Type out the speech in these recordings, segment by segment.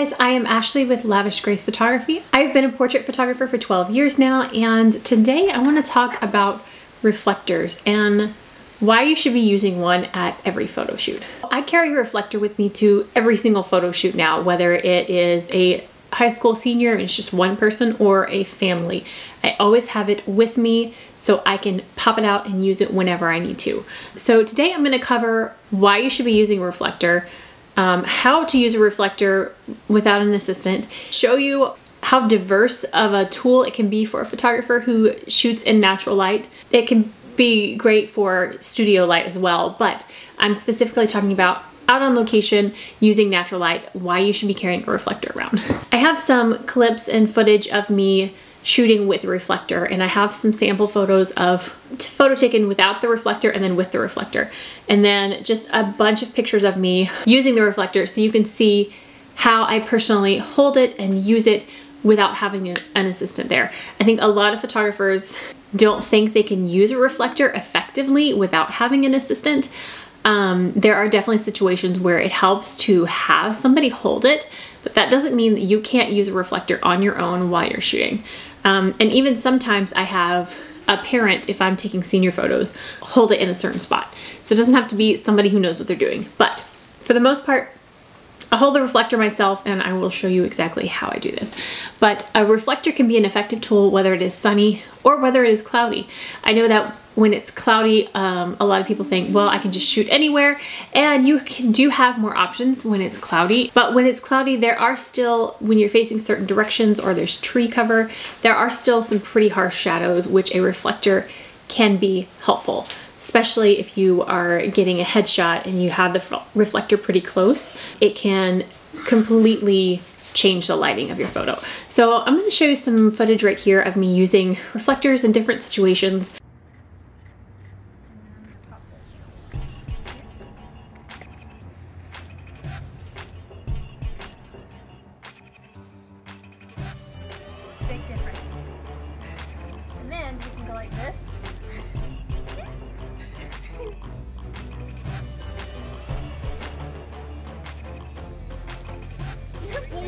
guys, I am Ashley with Lavish Grace Photography. I've been a portrait photographer for 12 years now and today I want to talk about reflectors and why you should be using one at every photo shoot. I carry a reflector with me to every single photo shoot now, whether it is a high school senior and it's just one person or a family. I always have it with me so I can pop it out and use it whenever I need to. So today I'm going to cover why you should be using a reflector, um, how to use a reflector without an assistant, show you how diverse of a tool it can be for a photographer who shoots in natural light. It can be great for studio light as well, but I'm specifically talking about out on location using natural light, why you should be carrying a reflector around. I have some clips and footage of me shooting with reflector and I have some sample photos of photo taken without the reflector and then with the reflector and then just a bunch of pictures of me using the reflector so you can see how I personally hold it and use it without having an assistant there. I think a lot of photographers don't think they can use a reflector effectively without having an assistant. Um, there are definitely situations where it helps to have somebody hold it, but that doesn't mean that you can't use a reflector on your own while you're shooting. Um, and even sometimes I have a parent, if I'm taking senior photos, hold it in a certain spot. So it doesn't have to be somebody who knows what they're doing. But for the most part, I hold the reflector myself and I will show you exactly how I do this. But a reflector can be an effective tool whether it is sunny or whether it is cloudy. I know that when it's cloudy, um, a lot of people think, well, I can just shoot anywhere. And you can, do have more options when it's cloudy. But when it's cloudy, there are still, when you're facing certain directions or there's tree cover, there are still some pretty harsh shadows, which a reflector can be helpful especially if you are getting a headshot and you have the reflector pretty close, it can completely change the lighting of your photo. So I'm gonna show you some footage right here of me using reflectors in different situations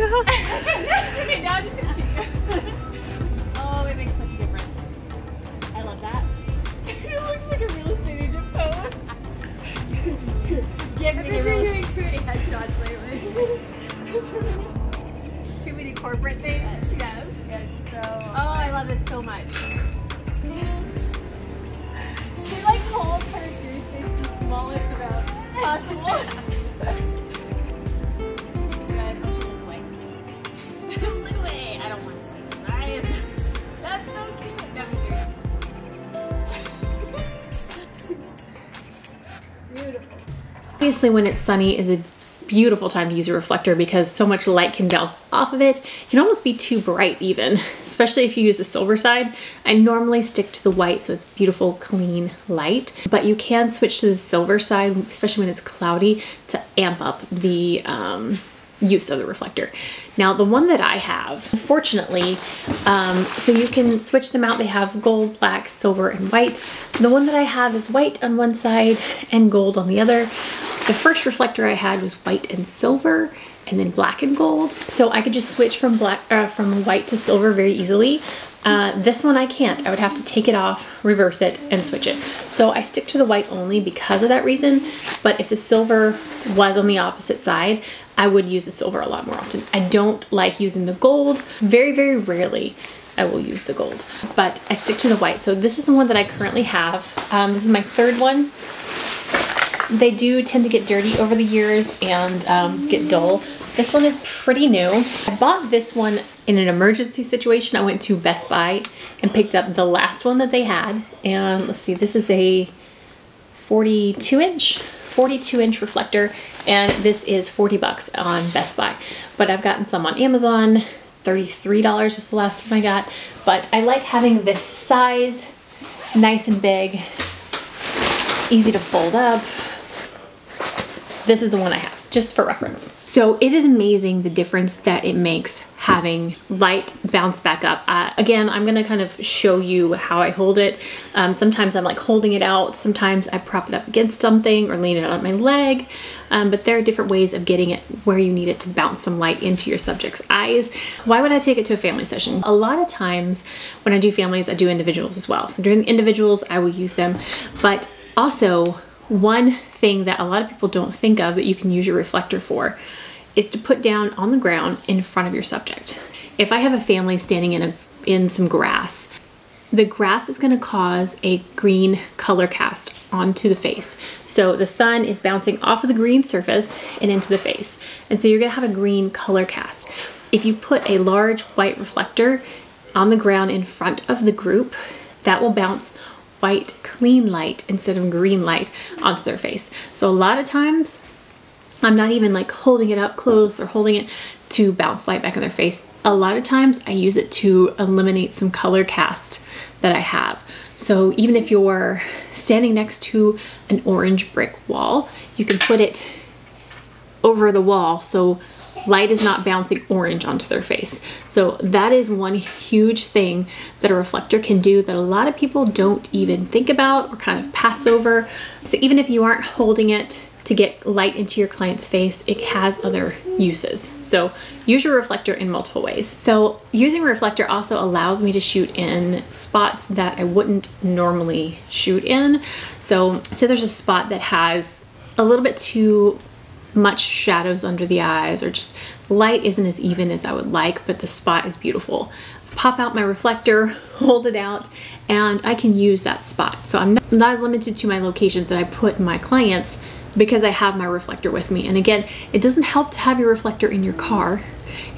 Yeah. okay, now I'm just gonna shoot you. oh, it makes such a difference. I love that. it looks like a real estate agent pose. Give I've been doing too many headshots lately. too many corporate things. Yes. Yes. So. Oh, I love this so much. she like holds her seriously the smallest amount possible. Obviously when it's sunny is a beautiful time to use a reflector because so much light can bounce off of it. It can almost be too bright even, especially if you use the silver side. I normally stick to the white so it's beautiful, clean light, but you can switch to the silver side, especially when it's cloudy, to amp up the um, use of the reflector. Now the one that I have, fortunately, um, so you can switch them out. They have gold, black, silver, and white. The one that I have is white on one side and gold on the other. The first reflector I had was white and silver and then black and gold. So I could just switch from black uh, from white to silver very easily. Uh, this one I can't. I would have to take it off, reverse it, and switch it. So I stick to the white only because of that reason. But if the silver was on the opposite side, I would use the silver a lot more often. I don't like using the gold. Very, very rarely I will use the gold, but I stick to the white. So this is the one that I currently have. Um, this is my third one. They do tend to get dirty over the years and um, get dull. This one is pretty new. I bought this one in an emergency situation. I went to Best Buy and picked up the last one that they had. And let's see, this is a 42 inch 42 inch reflector and this is 40 bucks on Best Buy. But I've gotten some on Amazon, $33 was the last one I got. But I like having this size, nice and big, easy to fold up. This is the one I have just for reference. So it is amazing the difference that it makes having light bounce back up. Uh, again, I'm gonna kind of show you how I hold it. Um, sometimes I'm like holding it out, sometimes I prop it up against something or lean it on my leg, um, but there are different ways of getting it where you need it to bounce some light into your subject's eyes. Why would I take it to a family session? A lot of times when I do families, I do individuals as well. So during the individuals, I will use them, but also one thing that a lot of people don't think of that you can use your reflector for is to put down on the ground in front of your subject. If I have a family standing in a in some grass, the grass is going to cause a green color cast onto the face. So the sun is bouncing off of the green surface and into the face. And so you're going to have a green color cast. If you put a large white reflector on the ground in front of the group, that will bounce white clean light instead of green light onto their face. So a lot of times I'm not even like holding it up close or holding it to bounce light back on their face. A lot of times I use it to eliminate some color cast that I have. So even if you're standing next to an orange brick wall, you can put it over the wall so light is not bouncing orange onto their face. So that is one huge thing that a reflector can do that a lot of people don't even think about or kind of pass over. So even if you aren't holding it to get light into your client's face, it has other uses. So use your reflector in multiple ways. So using a reflector also allows me to shoot in spots that I wouldn't normally shoot in. So say there's a spot that has a little bit too much shadows under the eyes or just light isn't as even as I would like, but the spot is beautiful. Pop out my reflector, hold it out, and I can use that spot. So I'm not, not limited to my locations that I put my clients because I have my reflector with me. And again, it doesn't help to have your reflector in your car.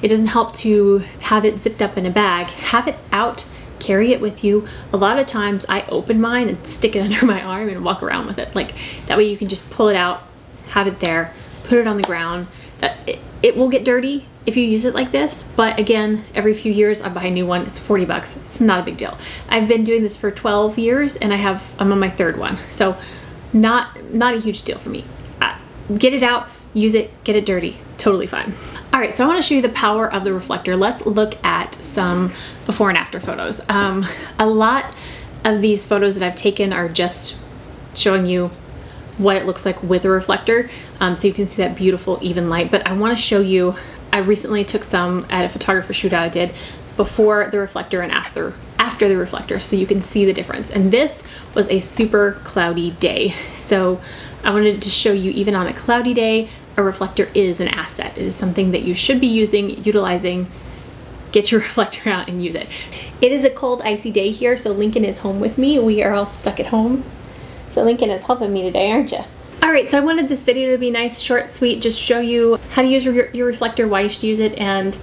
It doesn't help to have it zipped up in a bag. Have it out, carry it with you. A lot of times I open mine and stick it under my arm and walk around with it. Like that way you can just pull it out, have it there, put it on the ground. That it, it will get dirty if you use it like this, but again, every few years I buy a new one. It's 40 bucks. It's not a big deal. I've been doing this for 12 years and I have I'm on my third one. So not not a huge deal for me. Uh, get it out, use it, get it dirty. Totally fine. All right, so I want to show you the power of the reflector. Let's look at some before and after photos. Um, a lot of these photos that I've taken are just showing you what it looks like with a reflector um, so you can see that beautiful even light but I want to show you I recently took some at a photographer shoot I did before the reflector and after after the reflector so you can see the difference. And this was a super cloudy day. So I wanted to show you even on a cloudy day a reflector is an asset. It is something that you should be using utilizing. Get your reflector out and use it. It is a cold icy day here so Lincoln is home with me. We are all stuck at home. So Lincoln is helping me today, aren't you? All right, so I wanted this video to be nice, short, sweet, just show you how to use your, your reflector, why you should use it, and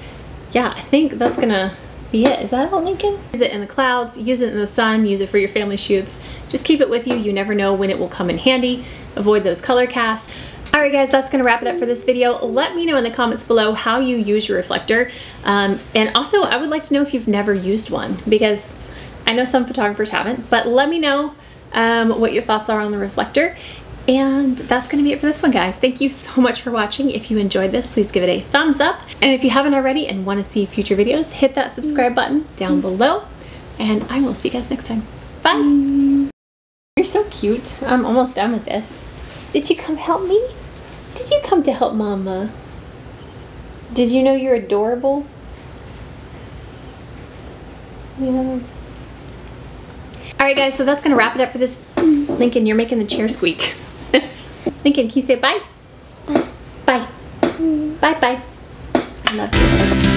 yeah, I think that's gonna be it. Is that all, Lincoln? Use it in the clouds, use it in the sun, use it for your family shoots. Just keep it with you. You never know when it will come in handy. Avoid those color casts. All right, guys, that's gonna wrap it up for this video. Let me know in the comments below how you use your reflector. Um, and also, I would like to know if you've never used one because I know some photographers haven't, but let me know um, what your thoughts are on the reflector. And that's going to be it for this one, guys. Thank you so much for watching. If you enjoyed this, please give it a thumbs up. And if you haven't already and want to see future videos, hit that subscribe button down below. And I will see you guys next time. Bye! You're so cute. I'm almost done with this. Did you come help me? Did you come to help Mama? Did you know you're adorable? Yeah. All right, guys, so that's gonna wrap it up for this. Lincoln, you're making the chair squeak. Lincoln, can you say bye? Bye. Bye bye. You.